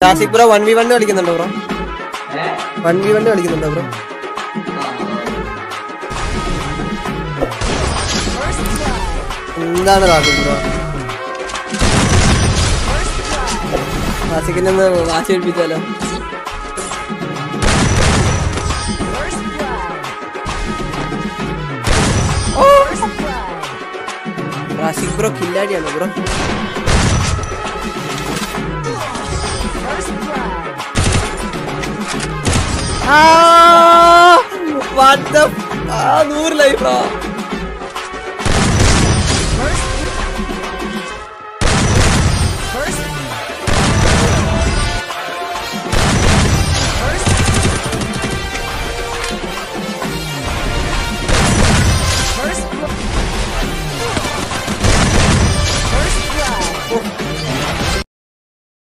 Classic bro one v one കളിക്കുന്നുണ്ടോ bro? One v one കളിക്കുന്നുണ്ടോ bro? എന്താണ് classic bro? ക്ലാസിക്കിനൊന്ന് വാശി ഏൽപ്പിച്ചാലോ ക്ലാസിക് ബ്രോ കില്ലാടിയാണോ bro? what the f- ah, நூறு லைஃப்ரா